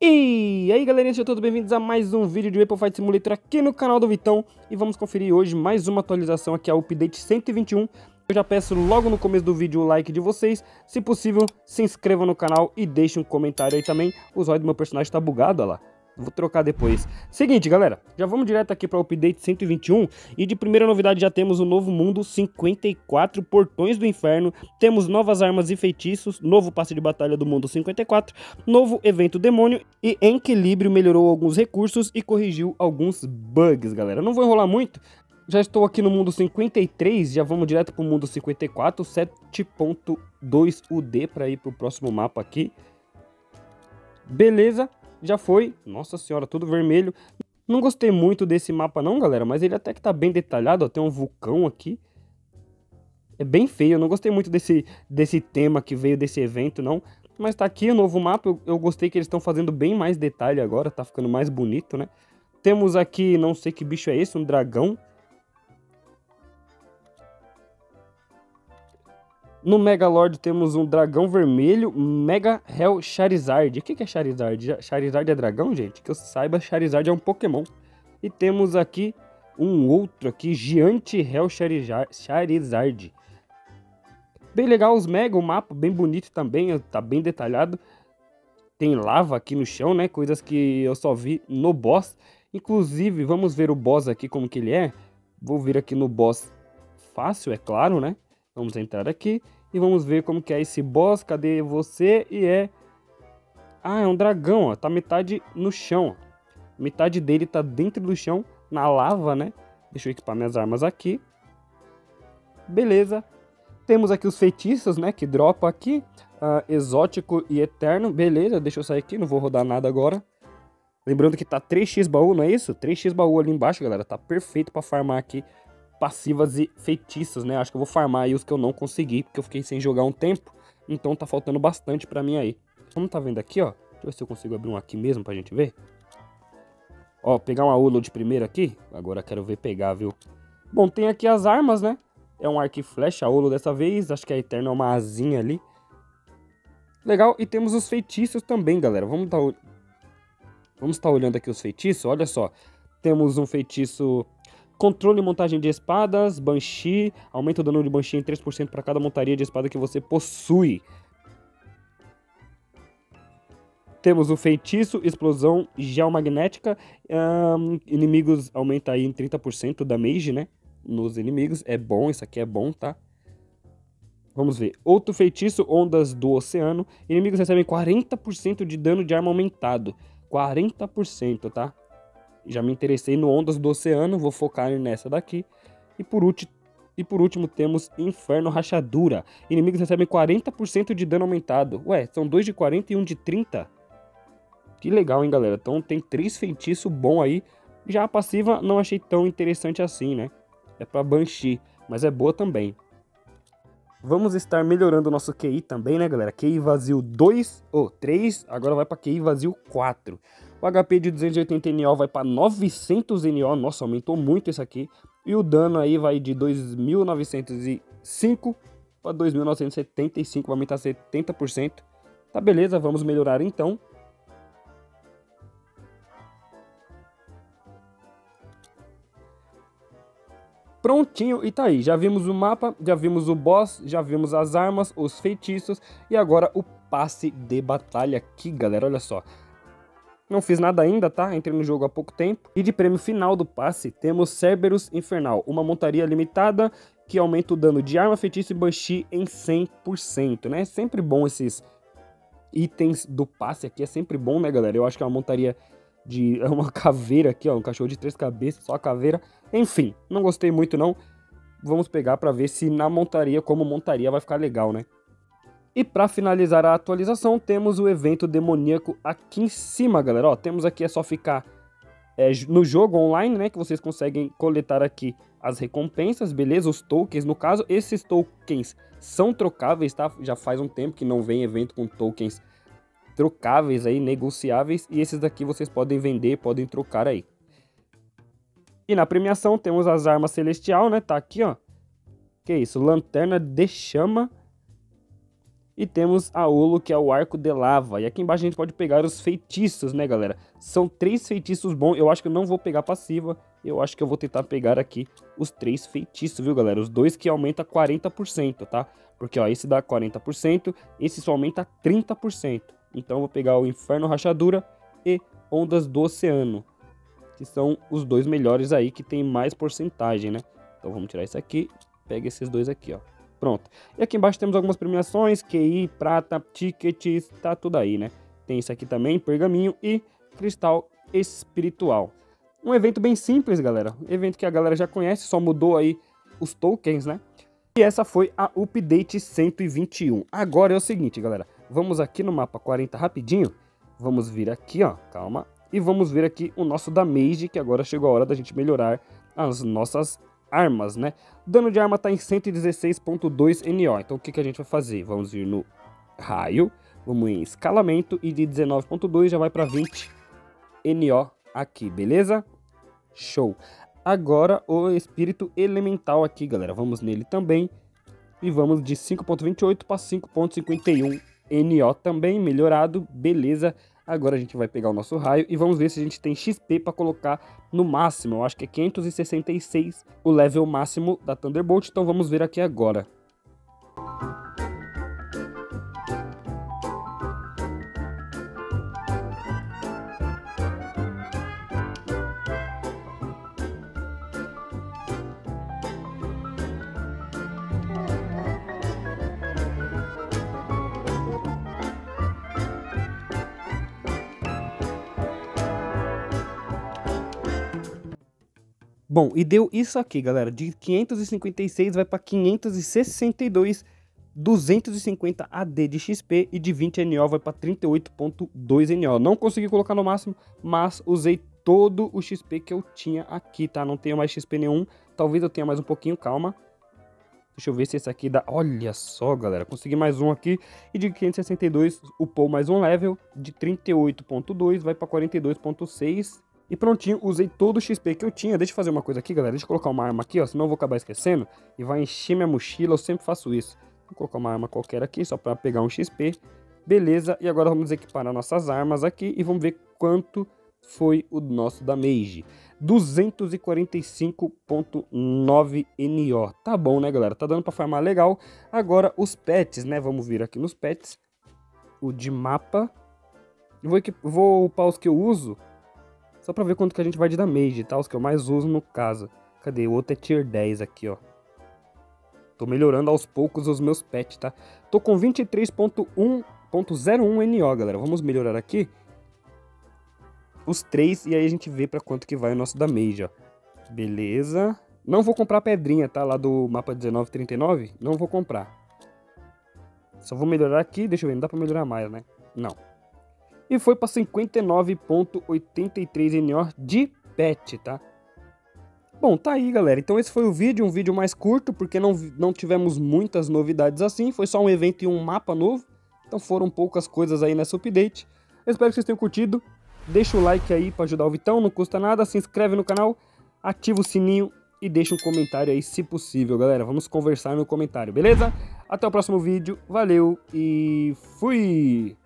E aí galerinha, sejam todos bem-vindos a mais um vídeo de Apple Fight Simulator aqui no canal do Vitão. E vamos conferir hoje mais uma atualização aqui, a Update 121 Eu já peço logo no começo do vídeo o like de vocês. Se possível, se inscreva no canal e deixe um comentário aí também. O zóio do meu personagem tá bugado, olha lá Vou trocar depois. Seguinte, galera, já vamos direto aqui para o update 121 e de primeira novidade já temos o novo mundo 54 Portões do Inferno, temos novas armas e feitiços, novo passe de batalha do mundo 54, novo evento demônio e Equilíbrio melhorou alguns recursos e corrigiu alguns bugs, galera. Não vou enrolar muito, já estou aqui no mundo 53, já vamos direto para o mundo 54, 7.2 UD para ir para o próximo mapa aqui. Beleza, já foi. Nossa senhora, tudo vermelho. Não gostei muito desse mapa não, galera, mas ele até que tá bem detalhado, ó, tem um vulcão aqui. É bem feio, eu não gostei muito desse, desse tema que veio desse evento, não. Mas tá aqui o novo mapa, eu, eu gostei que eles estão fazendo bem mais detalhe agora, tá ficando mais bonito, né? Temos aqui, não sei que bicho é esse, um dragão. No Megalord temos um dragão vermelho, Mega Hell Charizard. O que é Charizard? Charizard é dragão, gente? Que eu saiba, Charizard é um Pokémon. E temos aqui um outro aqui, Gigante Hell Charizard. Bem legal os Mega, o mapa bem bonito também, tá bem detalhado. Tem lava aqui no chão, né? Coisas que eu só vi no boss. Inclusive, vamos ver o boss aqui como que ele é. Vou vir aqui no boss fácil, é claro, né? Vamos entrar aqui e vamos ver como que é esse boss. Cadê você? E é... Ah, é um dragão, ó. Tá metade no chão. Metade dele tá dentro do chão, na lava, né? Deixa eu equipar minhas armas aqui. Beleza. Temos aqui os feitiços, né? Que dropa aqui. Uh, exótico e eterno. Beleza, deixa eu sair aqui. Não vou rodar nada agora. Lembrando que tá 3x baú, não é isso? 3x baú ali embaixo, galera. Tá perfeito pra farmar aqui passivas e feitiços, né? Acho que eu vou farmar aí os que eu não consegui, porque eu fiquei sem jogar um tempo. Então tá faltando bastante pra mim aí. Como tá vendo aqui, ó. Deixa eu ver se eu consigo abrir um aqui mesmo pra gente ver. Ó, pegar uma Ulo de primeira aqui. Agora quero ver pegar, viu? Bom, tem aqui as armas, né? É um arco e flecha, Ulo dessa vez. Acho que a Eterna é uma asinha ali. Legal, e temos os feitiços também, galera. Vamos dar... Vamos estar tá olhando aqui os feitiços. Olha só. Temos um feitiço Controle e montagem de espadas, Banshee, aumenta o dano de Banshee em 3% para cada montaria de espada que você possui. Temos o feitiço, explosão geomagnética, um, inimigos aumenta aí em 30% da mage, né? Nos inimigos, é bom, isso aqui é bom, tá? Vamos ver. Outro feitiço, ondas do oceano. Inimigos recebem 40% de dano de arma aumentado. 40%, tá? Já me interessei no Ondas do Oceano, vou focar nessa daqui. E por, último, e por último temos Inferno Rachadura. Inimigos recebem 40% de dano aumentado. Ué, são dois de 40 e um de 30? Que legal, hein, galera? Então tem três feitiços bom aí. Já a passiva não achei tão interessante assim, né? É pra Banshee, mas é boa também. Vamos estar melhorando o nosso QI também, né, galera? QI vazio 2 ou oh, 3, agora vai para QI vazio 4. O HP de 280 NO vai para 900 NO, nossa, aumentou muito esse aqui. E o dano aí vai de 2.905 para 2.975, vai aumentar 70%. Tá beleza, vamos melhorar então. Prontinho, e tá aí, já vimos o mapa, já vimos o boss, já vimos as armas, os feitiços e agora o passe de batalha aqui, galera, olha só. Não fiz nada ainda, tá? Entrei no jogo há pouco tempo. E de prêmio final do passe, temos Cerberus Infernal, uma montaria limitada que aumenta o dano de arma, feitiço e banshee em 100%, né? É sempre bom esses itens do passe aqui, é sempre bom, né, galera? Eu acho que é uma montaria de... é uma caveira aqui, ó, um cachorro de três cabeças, só caveira. Enfim, não gostei muito não. Vamos pegar pra ver se na montaria, como montaria, vai ficar legal, né? E para finalizar a atualização, temos o evento demoníaco aqui em cima, galera. Ó, temos aqui, é só ficar é, no jogo online, né? Que vocês conseguem coletar aqui as recompensas, beleza? Os tokens, no caso, esses tokens são trocáveis, tá? Já faz um tempo que não vem evento com tokens trocáveis aí, negociáveis. E esses daqui vocês podem vender, podem trocar aí. E na premiação temos as armas celestial, né? Tá aqui, ó. Que isso? Lanterna de chama E temos a Olo, que é o Arco de Lava. E aqui embaixo a gente pode pegar os feitiços, né, galera? São três feitiços bons. Eu acho que eu não vou pegar passiva. Eu acho que eu vou tentar pegar aqui os três feitiços, viu, galera? Os dois que aumenta 40%, tá? Porque, ó, esse dá 40%, esse só aumenta 30%. Então eu vou pegar o Inferno Rachadura e Ondas do Oceano. Que são os dois melhores aí, que tem mais porcentagem, né? Então vamos tirar isso aqui. Pega esses dois aqui, ó. Pronto. E aqui embaixo temos algumas premiações, QI, prata, tickets, tá tudo aí, né? Tem isso aqui também, pergaminho e cristal espiritual. Um evento bem simples, galera. Evento que a galera já conhece, só mudou aí os tokens, né? E essa foi a Update 121. Agora é o seguinte, galera. Vamos aqui no mapa 40 rapidinho. Vamos vir aqui, ó. Calma. E vamos ver aqui o nosso damage, que agora chegou a hora da gente melhorar as nossas armas, né? Dano de arma está em 116.2 NO. Então o que, que a gente vai fazer? Vamos vir no raio, vamos em escalamento e de 19.2 já vai para 20 NO aqui, beleza? Show! Agora o espírito elemental aqui, galera. Vamos nele também. E vamos de 5.28 para 5.51 NO também, melhorado, beleza. Agora a gente vai pegar o nosso raio e vamos ver se a gente tem XP para colocar no máximo. Eu acho que é 566 o level máximo da Thunderbolt, então vamos ver aqui agora. Bom, e deu isso aqui, galera. De 556 vai para 562, 250 AD de XP e de 20 NO vai para 38.2 NO. Não consegui colocar no máximo, mas usei todo o XP que eu tinha aqui, tá? Não tenho mais XP nenhum. Talvez eu tenha mais um pouquinho, calma. Deixa eu ver se esse aqui dá... Olha só, galera. Consegui mais um aqui. E de 562, upou mais um level. De 38.2 vai para 42.6 e prontinho, usei todo o XP que eu tinha. Deixa eu fazer uma coisa aqui, galera. Deixa eu colocar uma arma aqui, ó. Senão eu vou acabar esquecendo. E vai encher minha mochila. Eu sempre faço isso. Vou colocar uma arma qualquer aqui, só para pegar um XP. Beleza. E agora vamos equipar nossas armas aqui. E vamos ver quanto foi o nosso damage. 245.9 NO. Tá bom, né, galera? Tá dando para farmar legal. Agora os pets, né? Vamos vir aqui nos pets. O de mapa. Vou, vou upar os que eu uso só pra ver quanto que a gente vai de damage, tá? Os que eu mais uso no caso. Cadê? O outro é tier 10 aqui, ó. Tô melhorando aos poucos os meus pets, tá? Tô com 23.1.01 NO, galera. Vamos melhorar aqui. Os três e aí a gente vê pra quanto que vai o nosso damage, ó. Beleza. Não vou comprar pedrinha, tá? Lá do mapa 1939. Não vou comprar. Só vou melhorar aqui. Deixa eu ver, não dá pra melhorar mais, né? Não e foi para 59.83 NO de pet, tá? Bom, tá aí, galera. Então esse foi o vídeo, um vídeo mais curto, porque não, não tivemos muitas novidades assim. Foi só um evento e um mapa novo. Então foram poucas coisas aí nessa update. Eu espero que vocês tenham curtido. Deixa o like aí para ajudar o Vitão, não custa nada. Se inscreve no canal, ativa o sininho e deixa um comentário aí se possível, galera. Vamos conversar no comentário, beleza? Até o próximo vídeo. Valeu e fui!